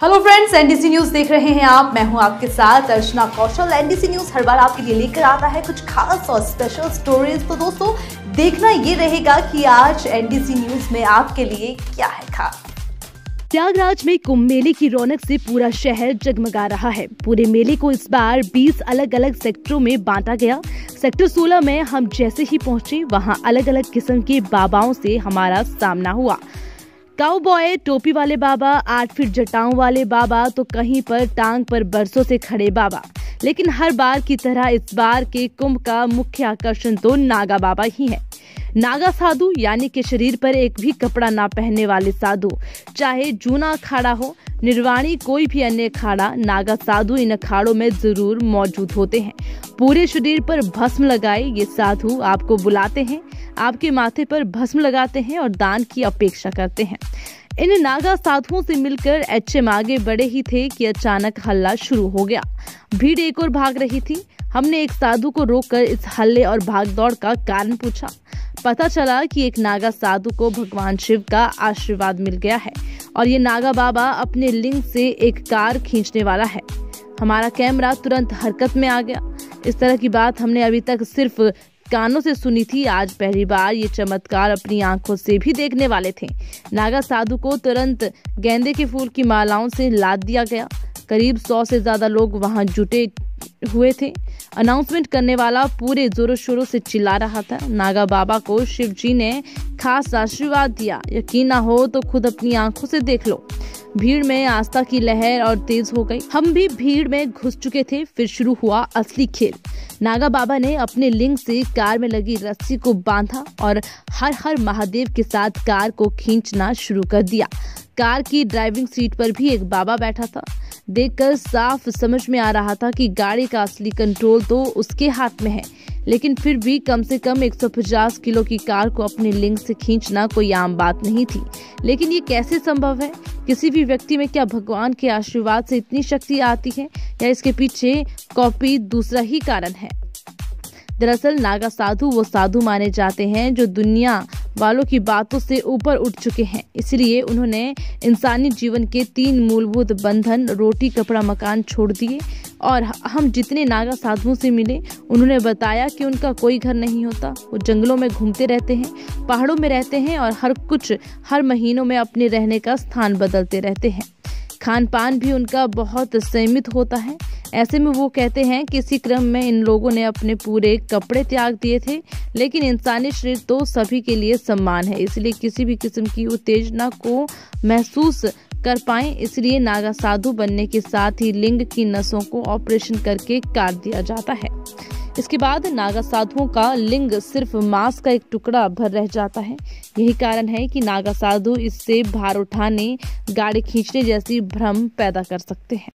Hello friends NDC news देख रहे हैं आप। मैं हूँ आपके साथ अर्चना कौशल। एनडीसी न्यूज़ हर बार आपके लिए लेकर आता है कुछ खास और स्पेशल स्टोरीज तो दोस्तों, देखना ये रहेगा कि आज एनडीसी न्यूज़ में आपके लिए क्या है खास। प्रयागराज में कुंभ मेले की रौनक से पूरा शहर जगमगा रहा है। पूरे मेले को इस बार 20 अलग अलग सेक्टरों में बांटा गया। सेक्टर 16 में हम जैसे ही पहुँचे, वहाँ अलग अलग किस्म के बाबाओं से हमारा सामना हुआ। काउ बॉय टोपी वाले बाबा आठ फीट जटाओं वाले बाबा तो कहीं पर टांग पर बरसों से खड़े बाबा। लेकिन हर बार की तरह इस बार के कुंभ का मुख्य आकर्षण तो नागा बाबा ही है। नागा साधु, यानी कि शरीर पर एक भी कपड़ा ना पहनने वाले साधु। चाहे जूना अखाड़ा हो, निर्वाणी कोई भी अन्य अखाड़ा नागा साधु इन अखाड़ों में ज़रूर मौजूद होते हैं। पूरे शरीर पर भस्म लगाए ये साधु आपको बुलाते हैं, आपके माथे पर भस्म लगाते हैं और दान की अपेक्षा करते हैं। इन नागा साधुओं से मिलकर एचएम आगे बढ़े ही थे कि अचानक हल्ला शुरू हो गया। भीड़ एक और भाग रही थी। हमने एक साधु को रोककर इस हल्ले और भागदौड़ का कारण पूछा। पता चला कि एक नागा साधु को भगवान शिव का आशीर्वाद मिल गया है और ये नागा बाबा अपने लिंग से एक कार खींचने वाला है। हमारा कैमरा तुरंत हरकत में आ गया। इस तरह की बात हमने अभी तक सिर्फ़ कानों से सुनी थी। आज पहली बार ये चमत्कार अपनी आँखों से भी देखने वाले थे। नागा साधु को तुरंत गेंदे के फूल की मालाओं से लाद दिया गया। करीब सौ से ज़्यादा लोग वहाँ जुटे हुए थे। अनाउंसमेंट करने वाला पूरे जोरों शोरों से चिल्ला रहा था। नागा बाबा को शिव जी ने खास आशीर्वाद दिया। यकीन ना हो तो खुद अपनी आँखों से देख लो। भीड़ में आस्था की लहर और तेज हो गई। हम भी भीड़ में घुस चुके थे, फिर शुरू हुआ असली खेल। नागा बाबा ने अपने लिंग से कार में लगी रस्सी को बांधा और हर हर महादेव के साथ कार को खींचना शुरू कर दिया। कार की ड्राइविंग सीट पर भी एक बाबा बैठा था। देखकर साफ़ समझ में आ रहा था कि गाड़ी का असली कंट्रोल तो उसके हाथ में है। लेकिन फिर भी कम से कम 150 किलो की कार को अपने लिंग से खींचना कोई आम बात नहीं थी। लेकिन ये कैसे संभव है? किसी भी व्यक्ति में क्या भगवान के आशीर्वाद से इतनी शक्ति आती है या इसके पीछे कॉपी दूसरा ही कारण है? दरअसल नागा साधु वो साधु माने जाते हैं जो दुनिया वालों की बातों से ऊपर उठ चुके हैं। इसलिए उन्होंने इंसानी जीवन के तीन मूलभूत बंधन, रोटी, कपड़ा, मकान छोड़ दिए और हम जितने नागा साधुओं से मिले, उन्होंने बताया कि उनका कोई घर नहीं होता। वो जंगलों में घूमते रहते हैं, पहाड़ों में रहते हैं और हर कुछ, हर महीनों में अपने रहने का स्थान बदलते रहते हैं। खान पान भी उनका बहुत सीमित होता है। ऐसे में वो कहते हैं कि इसी क्रम में इन लोगों ने अपने पूरे कपड़े त्याग दिए थे, लेकिन इंसानी शरीर तो सभी के लिए सम्मान है, इसलिए किसी भी किस्म की उत्तेजना को महसूस कर पाए, इसलिए नागा साधु बनने के साथ ही लिंग की नसों को ऑपरेशन करके काट दिया जाता है। इसके बाद नागा साधुओं का लिंग सिर्फ़ मांस का एक टुकड़ा भर रह जाता है। यही कारण है कि नागा साधु इससे भार उठाने, गाड़ी खींचने जैसी भ्रम पैदा कर सकते हैं।